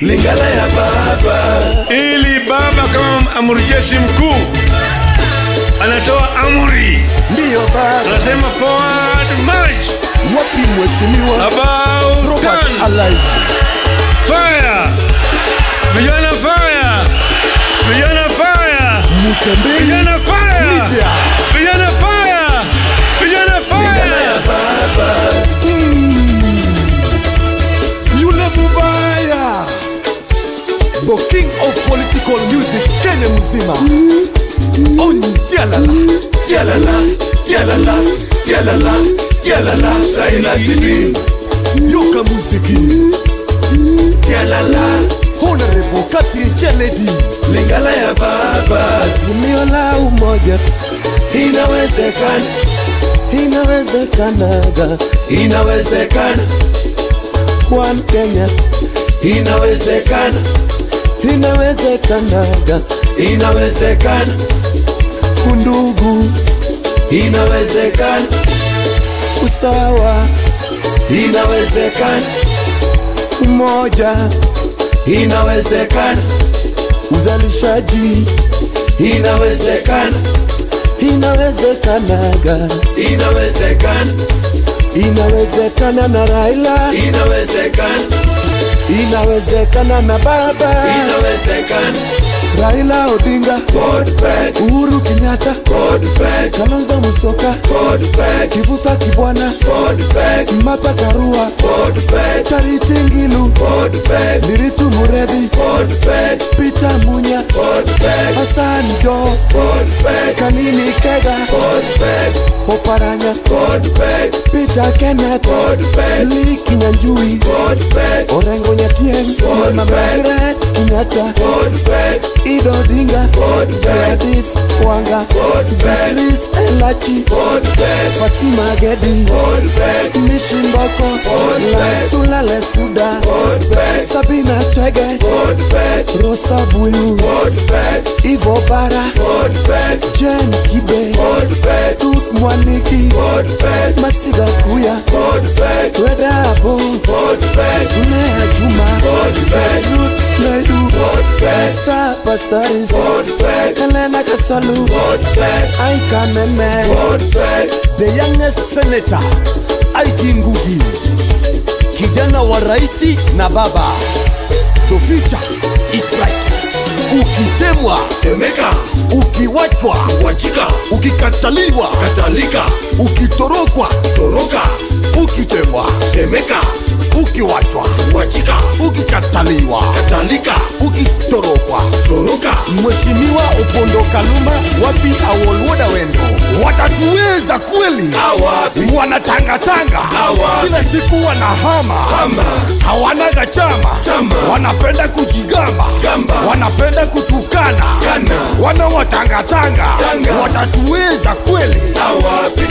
Lingala ya baba ili baba kama amri jeshi mkuu anatoa amri, ndiyo baba. anasema forward march. Wapi mheshimiwa? About Robert turn king of political music Kenya mzima. Oni tialala tialala tialala tialala tialala Raila TV Yoka muziki. Tialala Honorable Catherine Cheledi Lingala ya baba Azimio la umoja. Inawezekana inawezekanaga inawezekana. One Kenya inawezekana inawezekanaga. Inawezekana. Undugu. Inawezekana. Usawa. Inawezekana. Umoja. Inawezekana. Uzalishaji. Inawezekana. Inawezekanaga. Inawezekana. Inawezekana na Raila. Inawezekana. Inawezekana na baba. inawezekana second Raila Odinga Godback Uhuru Kenyatta Godback Kalonzo Musyoka Godback Kivuta Kibwana Martha Karua Charity Ngilu Muredi Godback Peter Munya Godback Hassan Jo Godback Kanini Kega Oparanya Godback Peter Kenneth Lee Kinyanjui Orengo Nyatieng Mama Margaret Kenyatta Ido Idodinga, Badis, Wanga, Chris Elachi, Fatima Gedi, Mission Boko, Sulale Suda, Sabina Chege, Rosa Bulu, Ivo Para, Jen Kibe, Tut Mwaniki, Masiga Kuya, Reda Abo, Zune Juma, Ruth Leyu, Esther Pasaris Helena Kasalu Aika Meme The youngest senator Aiki Ngugi. Kijana wa raisi na baba. The future is bright. Ukitemwa temeka, ukiwachwa wachika, ukikataliwa katalika, ukitorokwa. Toroka, Kaluma, wapi Awolwoda wendo? Watatuweza kweli? Awapi? Wanatangatanga Awapi? kila siku wanahama Hama. hawanaga chama Chama. wanapenda kujigamba Gamba. wanapenda kutukana Kana. wanawatangatanga Tanga. watatuweza kweli? Awapi?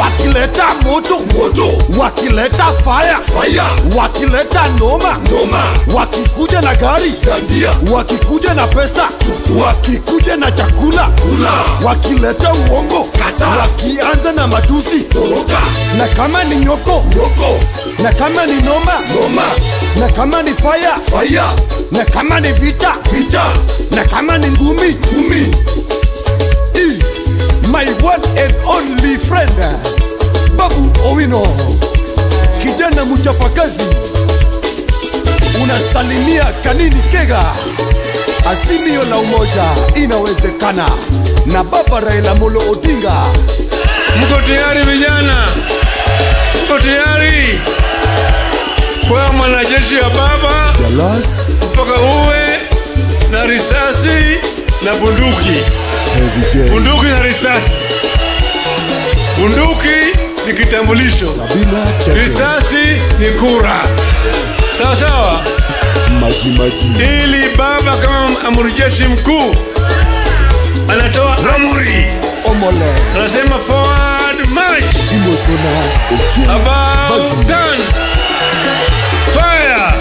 Wakileta moto moto, wakileta fire fire, wakileta noma noma, wakikuja na gari ndia, wakikuja na pesa wakikuja na chakula kula, wakileta uongo kata, wakianza na matusi toroka, na kama ni nyoko nyoko, na kama ni noma noma, na kama ni fire fire, na kama ni vita vita, na kama ni ngumi ngumi my one and only friend Babu Owino, kijana mchapakazi, unasalimia Kanini Kega. Azimio la umoja inawezekana na baba Raila Molo Odinga. Mko tayari vijana? Mko tayari kwa mwanajeshi ya baba mpaka uwe na risasi na bunduki, bunduki na risasi. Bunduki ni kitambulisho, risasi ni kura. Sawa sawa, ili baba kama amri jeshi mkuu anatoa amri, Omole. Anasema forward march. About fire,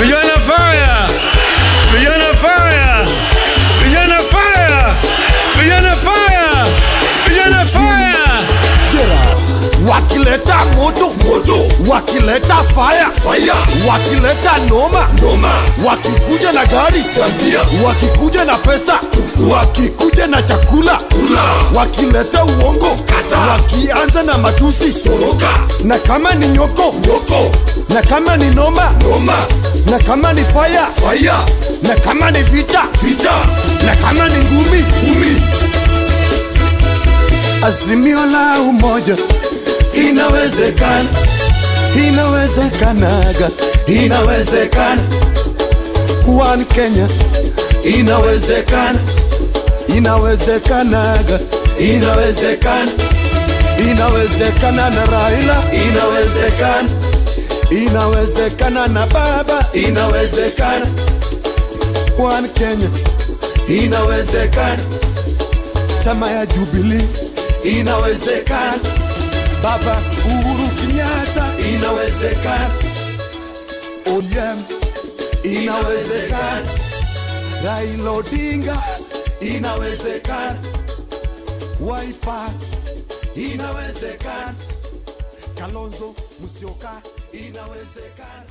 vijana wakileta moto moto, wakileta fire fire, wakileta noma noma, wakikuja na gari tambia, wakikuja na pesa wakikuja na chakula. Kula, wakileta uongo kata, wakianza na matusi toroka, na kama ni nyoko nyoko, na kama ni noma noma, na kama ni fire fire, na kama ni vita vita, na kama ni ngumi ngumi. Azimio la umoja inawezekana, inawezekanaga, inawezekana. One Kenya inawezekana, inawezekanaga, inawezekana, inawezekana na Raila, inawezekana, inawezekana na baba, inawezekana. One Kenya inawezekana, chama ya Jubilee. Inawezekana, baba Uhuru Kenyatta inawezekana, ODM inawezekana, Raila Odinga inawezekana, Wiper inawezekana, Kalonzo Musyoka inawezekana.